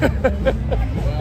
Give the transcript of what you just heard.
wow.